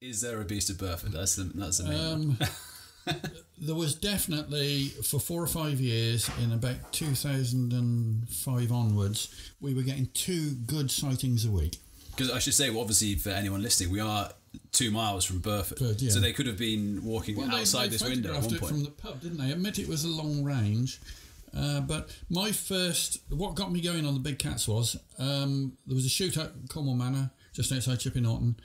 Is there a beast of Burford? That's the that's the main. Um, there was definitely for four or five years in about 2005 onwards, we were getting two good sightings a week. Because I should say, well, obviously, for anyone listening, we are two miles from Burford, Good, yeah. so they could have been walking Well, outside they this window at one point. from the pub, didn't they? Admit it was a long range, uh, but my first, what got me going on the big cats was um, there was a shoot at Cornwell Manor just outside Chipping Norton,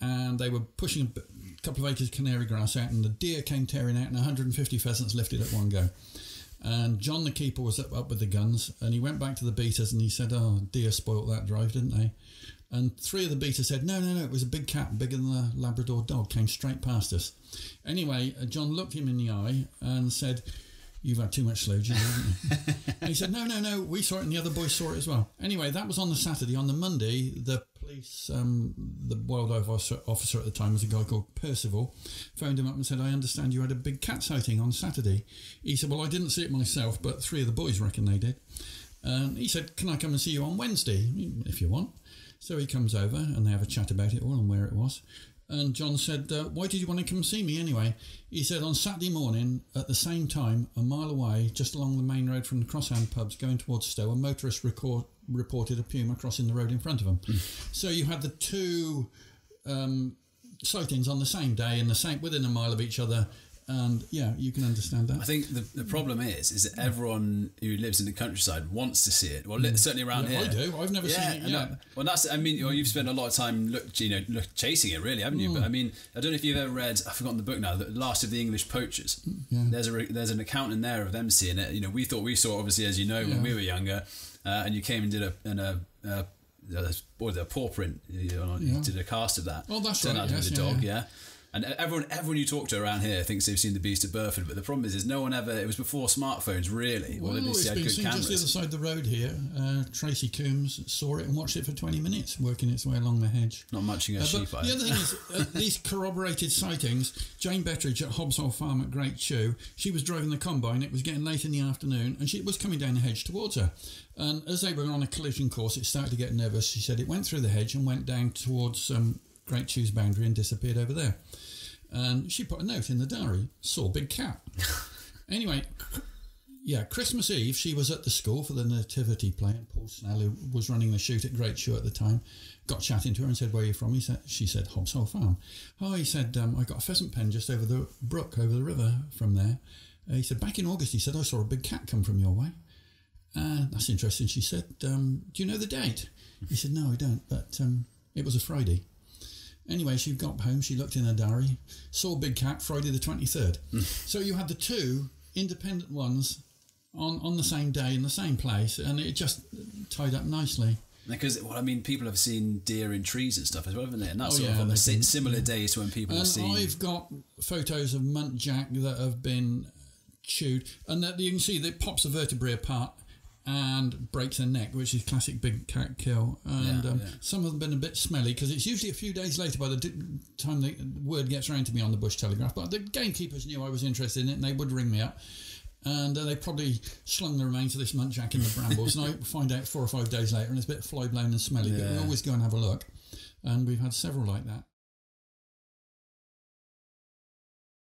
and they were pushing a couple of acres of canary grass out, and the deer came tearing out, and 150 pheasants lifted at one go. And John the keeper was up, up with the guns, and he went back to the beaters and he said, "Oh, deer spoilt that drive, didn't they?" And three of the beaters said, "No, no, no, it was a big cat, bigger than a Labrador dog, came straight past us." Anyway, uh, John looked him in the eye and said, "You've had too much sloe juice, haven't you?" and he said, "No, no, no, we saw it, and the other boys saw it as well." Anyway, that was on the Saturday. On the Monday, the police, um, the wildlife officer, at the time was a guy called Percival, phoned him up and said, "I understand you had a big cat sighting on Saturday." He said, "Well, I didn't see it myself, but three of the boys reckon they did." And he said, "Can I come and see you on Wednesday if you want?" So he comes over and they have a chat about it all and where it was. And John said, uh, Why did you want to come see me anyway? He said, On Saturday morning, at the same time, a mile away, just along the main road from the Crosshand pubs going towards Stow, a motorist record, reported a puma crossing the road in front of him. So you had the two um, sightings on the same day in the same within a mile of each other. And yeah, you can understand that. I think the, the problem is is that everyone who lives in the countryside wants to see it. Well, li- certainly around Mm. Yeah, here. I do. I've never yeah, seen it that- well, that's. I mean, well, you've spent a lot of time, look, you know, look, chasing it, really, haven't you? Mm. But I mean, I don't know if you've ever read. I've forgotten the book now. The Last of the English Poachers. Mm, yeah. There's a there's an account in there of them seeing it. You know, we thought we saw it, obviously, as you know, when we were younger, uh, and you came and did a and a. Uh, or the paw print, you, know, you Yeah. did a cast of that. Oh, that's Turned right, out to be yes, the yeah, dog, yeah. And everyone, everyone you talk to around here thinks they've seen the Beast of Burford, but the problem is, is no one ever. It was before smartphones, really. Well, or at least it's been good seen just the other side of the road here. Uh, Tracy Coombs saw it and watched it for 20 minutes, working its way along the hedge. Not munching a Uh, sheep. the other thing is, uh, these corroborated sightings. Jane Bettridge at Hobbs Hole Farm at Great Tew, she was driving the combine. It was getting late in the afternoon, and she was coming down the hedge towards her. And as they were on a collision course, it started to get nervous. She said it went through the hedge and went down towards um, Great Tew's boundary and disappeared over there. And she put a note in the diary: saw big cat. anyway, yeah, Christmas Eve, she was at the school for the nativity play, and Paul Snell, who was running the shoot at Great Tew at the time, got chatting to her and said, "Where are you from?" He said, "She said Hobbs Hole Farm." Oh, he said, um, "I got a pheasant pen just over the brook, over the river from there." Uh, he said, "Back in August," he said, "I saw a big cat come from your way." Uh, that's interesting. She said, um, "Do you know the date?" He said, "No, I don't, but um, it was a Friday." Anyway, she got home, she looked in her diary, saw Big Cat Friday the 23rd. so you had the two independent ones on, on the same day in the same place, and it just tied up nicely. Because well, I mean, people have seen deer in trees and stuff as well, haven't they? And that's Oh, sort yeah, of on the been- similar days when people have seen. I've got photos of muntjac that have been chewed, and that you can see that it pops the vertebrae apart and breaks a neck, which is classic big cat kill. And Yeah, um, yeah. some of them been a bit smelly because it's usually a few days later by the di- time the word gets around to me on the Bush Telegraph. But the gamekeepers knew I was interested in it, and they would ring me up. And uh, they probably slung the remains of this muntjac in the brambles, and I find out four or five days later, and it's a bit fly blown and smelly. But we always go and have a look, and we've had several like that.